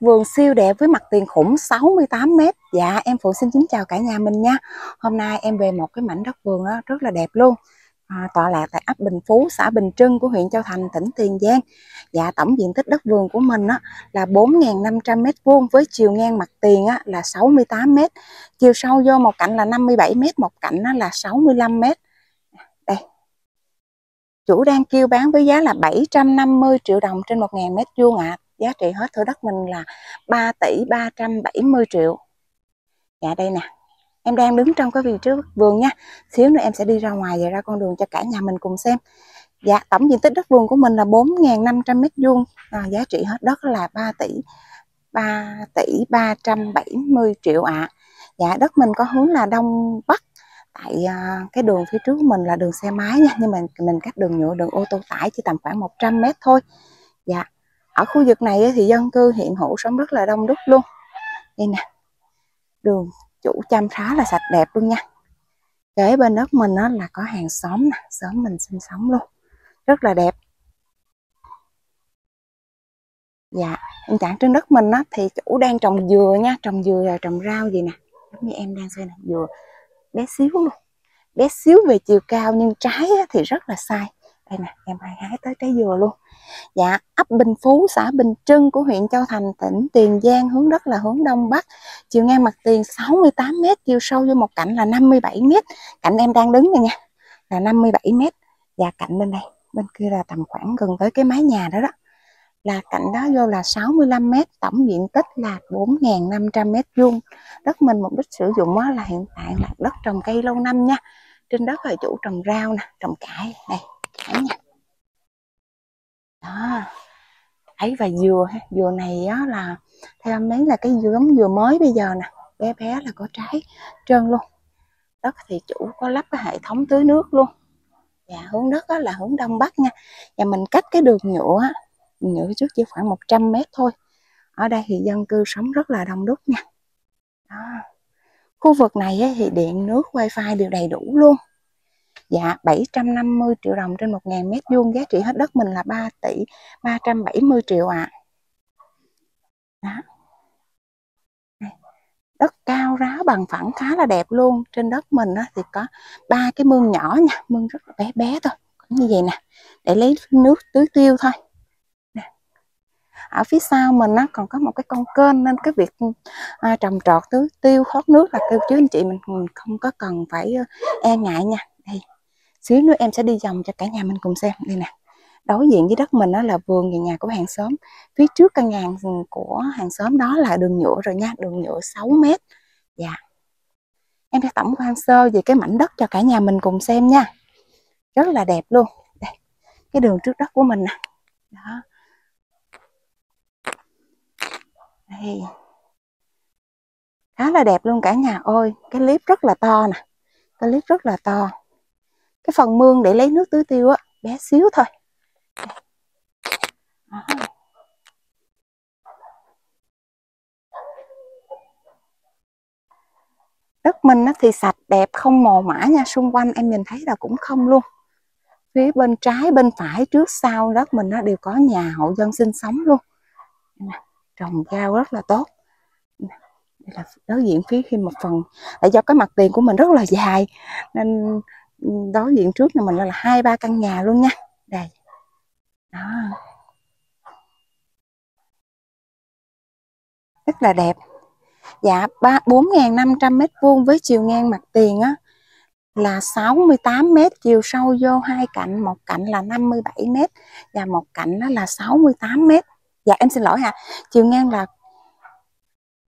vườn siêu đẹp với mặt tiền khủng 68m Dạ em Phụ xin kính chào cả nhà mình nha. Hôm nay em về một cái mảnh đất vườn đó, rất là đẹp luôn. À, Tọa lạc tại ấp Bình Phú, xã Bình Trưng của huyện Châu Thành, tỉnh Tiền Giang. Dạ tổng diện tích đất vườn của mình á, là 4.500m2 với chiều ngang mặt tiền á, là 68m Chiều sâu vô một cạnh là 57m, một cạnh á, là 65m Đây. Chủ đang kêu bán với giá là 750 triệu đồng trên 1.000 mét vuông ạ. Giá trị hết thửa đất mình là 3 tỷ 370 triệu. Dạ đây nè. Em đang đứng trong cái vị trí vườn nha. Xíu nữa em sẽ đi ra ngoài và ra con đường cho cả nhà mình cùng xem. Dạ tổng diện tích đất vườn của mình là 4.500 mét vuông. À, giá trị hết đất là 3 tỷ 3 tỷ 370 triệu ạ. À. dạ đất mình có hướng là đông bắc. Tại à, cái đường phía trước mình là đường xe máy nha. Nhưng mà mình cách đường nhựa đường ô tô tải chỉ tầm khoảng 100 mét thôi. Dạ ở khu vực này thì dân cư hiện hữu sống rất là đông đúc luôn. Đây nè đường chủ chăm khá là sạch đẹp luôn nha. Kế bên đất mình đó là có hàng xóm nè xóm mình sinh sống luôn. Rất là đẹp. Dạ hiện trạng trên đất mình á, thì chủ đang trồng dừa nha trồng dừa rồi trồng rau gì nè. Giống như em đang xem nè dừa bé xíu luôn. Bé xíu về chiều cao nhưng trái thì rất là sai. Đây nè em hay hái tới trái dừa luôn dạ ấp Bình Phú, xã Bình Trưng của huyện Châu Thành, tỉnh Tiền Giang, hướng đất là hướng đông bắc. Chiều ngang mặt tiền 68 m chiều sâu vô một cạnh là 57 m cạnh em đang đứng này nha, là 57 m và cạnh bên đây, bên kia là tầm khoảng gần tới cái mái nhà đó đó. Là cạnh đó vô là 65 m tổng diện tích là 4.500 m vuông. Đất mình mục đích sử dụng là hiện tại là đất trồng cây lâu năm nha. Trên đất là chủ trồng rau nè, trồng cải, này, cải nha đó ấy, và dừa dừa này á là, theo em thấy là cái giống dừa mới bây giờ nè. Bé bé là có trái trơn luôn. Đất thì chủ có lắp cái hệ thống tưới nước luôn. Và hướng đất là hướng đông bắc nha. Và mình cách cái đường nhựa á nhựa trước chỉ khoảng 100 mét thôi. Ở đây thì dân cư sống rất là đông đúc nha. Đó. khu vực này thì điện, nước, wifi đều đầy đủ luôn. Dạ 750 triệu đồng trên 1.000 mét vuông giá trị hết đất mình là 3 tỷ 370 triệu ạ. À. Đó. Đất cao ráo bằng phẳng khá là đẹp luôn. Trên đất mình á, thì có ba cái mương nhỏ nha, mương rất là bé bé thôi. Như vậy nè, để lấy nước tưới tiêu thôi. Ở phía sau mình nó còn có một cái con kênh nên cái việc à, trồng trọt tưới tiêu thoát nước là kêu chứ anh chị mình không có cần phải e ngại nha. Đây, xíu nữa em sẽ đi vòng cho cả nhà mình cùng xem. Đây nè, đối diện với đất mình đó là vườn nhà nhà của hàng xóm. Phía trước căn nhà của hàng xóm đó là đường nhựa rồi nha, đường nhựa 6 mét. Dạ. Em sẽ tổng quan sơ về cái mảnh đất cho cả nhà mình cùng xem nha. Rất là đẹp luôn. Đây, cái đường trước đất của mình nè. Đó. Đây. Khá là đẹp luôn cả nhà ơi. Cái clip rất là to nè. Cái clip rất là to cái phần mương để lấy nước tưới tiêu á, bé xíu thôi. Đất mình thì sạch đẹp, không mồ mã nha, xung quanh em nhìn thấy là cũng không luôn. Phía bên trái, bên phải, trước sau đất mình nó đều có nhà hộ dân sinh sống luôn. Trồng rau rất là tốt. Đây là đối diện phía khi một phần, tại do cái mặt tiền của mình rất là dài, nên đối diện trước này mình là hai ba căn nhà luôn nha. Đây. Đó. Rất là đẹp. Dạ ba, bốn năm trăm mét vuông với chiều ngang mặt tiền á, là 68 mét, chiều sâu vô hai cạnh, một cạnh là 57 mét, và một cạnh đó là 68 mét. Dạ em xin lỗi ha chiều ngang là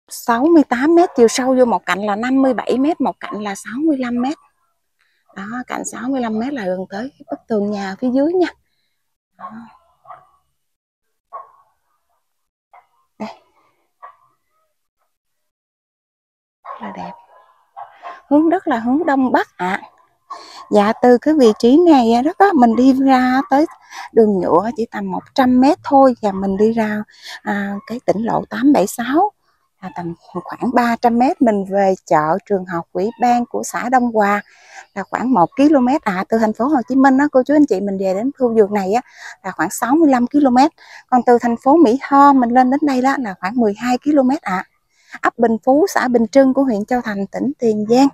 68 mét, chiều sâu vô một cạnh là 57 mét, một cạnh là 65 mét đó cạnh 65 mét là gần tới bức tường nhà phía dưới nha. Đó. đây. Rất là đẹp. Hướng đất là hướng đông bắc ạ. À. dạ từ cái vị trí này đó á, mình đi ra tới đường nhựa chỉ tầm 100 mét thôi và mình đi ra à, cái tỉnh lộ 876 là tầm khoảng 300 mét mình về chợ trường học ủy ban của xã Đông Hòa là khoảng 1 km à từ thành phố Hồ Chí Minh đó cô chú anh chị mình về đến khu vườn này á là khoảng 65 km còn từ thành phố Mỹ Tho mình lên đến đây đó là khoảng 12 km ạ à. ấp Bình Phú xã Bình Trưng của huyện Châu Thành tỉnh Tiền Giang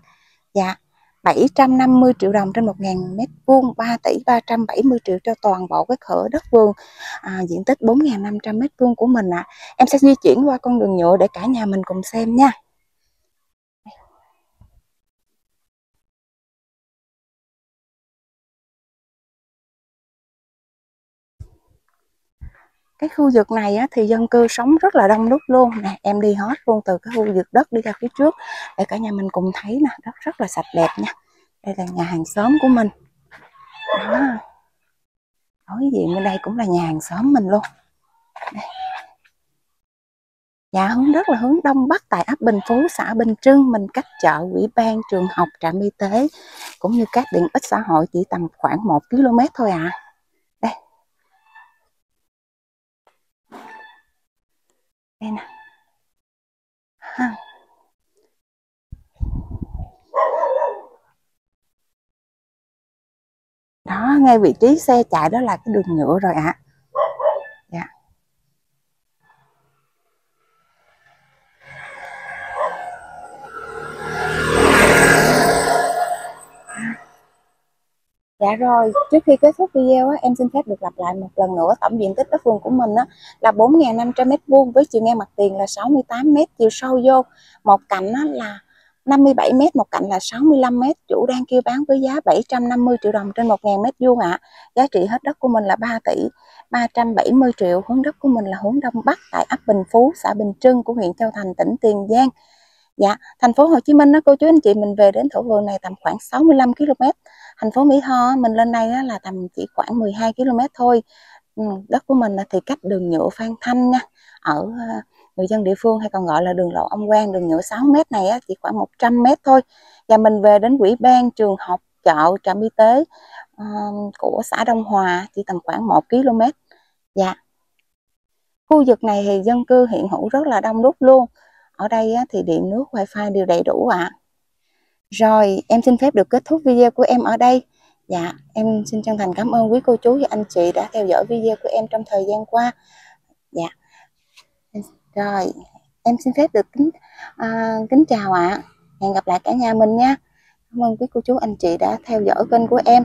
dạ 750 triệu đồng trên 1.000 mét vuông 3 tỷ 370 triệu cho toàn bộ cái khở đất vườn à, diện tích 4.500 mét vuông của mình ạ à. em sẽ di chuyển qua con đường nhựa để cả nhà mình cùng xem nha cái khu vực này á, thì dân cư sống rất là đông đúc luôn nè em đi hết luôn từ cái khu vực đất đi ra phía trước để cả nhà mình cùng thấy nè đất rất là sạch đẹp nha đây là nhà hàng xóm của mình đó đối diện bên đây cũng là nhà hàng xóm mình luôn đây. Dạ hướng đất là hướng đông bắc tại ấp Bình Phú, xã Bình Trưng, mình cách chợ, ủy ban, trường học, trạm y tế cũng như các tiện ích xã hội chỉ tầm khoảng 1 km thôi ạ. À. Đây. Đây nè. Ha. đó, ngay vị trí xe chạy đó là cái đường nhựa rồi ạ à. Dạ rồi, trước khi kết thúc video á, em xin phép được lặp lại một lần nữa tổng diện tích đất vườn của mình á, là 4.500 m2 với chiều ngang mặt tiền là 68 m, chiều sâu vô một cạnh á, là 57 m một cạnh là 65 m chủ đang kêu bán với giá 750 triệu đồng trên 1.000 mét vuông ạ. Giá trị hết đất của mình là 3 tỷ 370 triệu. Hướng đất của mình là hướng đông bắc tại ấp Bình Phú, xã Bình Trưng của huyện Châu Thành, tỉnh Tiền Giang. Dạ, thành phố Hồ Chí Minh đó cô chú anh chị mình về đến thổ vườn này tầm khoảng 65 km. Thành phố Mỹ Tho mình lên đây là tầm chỉ khoảng 12 km thôi. Ừ, đất của mình thì cách đường nhựa Phan Thanh nha. Ở ờ, người dân địa phương hay còn gọi là đường lộ ông Quang đường nhựa 6 mét này á, chỉ khoảng 100 mét thôi và mình về đến quỹ ban trường học chợ trạm y tế uh, của xã Đông Hòa chỉ tầm khoảng 1 km dạ khu vực này thì dân cư hiện hữu rất là đông đúc luôn ở đây á, thì điện nước wifi đều đầy đủ ạ à rồi em xin phép được kết thúc video của em ở đây dạ em xin chân thành cảm ơn quý cô chú và anh chị đã theo dõi video của em trong thời gian qua dạ rồi, em xin phép được kính à, kính chào ạ. À. Hẹn gặp lại cả nhà mình nha. Cảm ơn quý cô chú anh chị đã theo dõi kênh của em.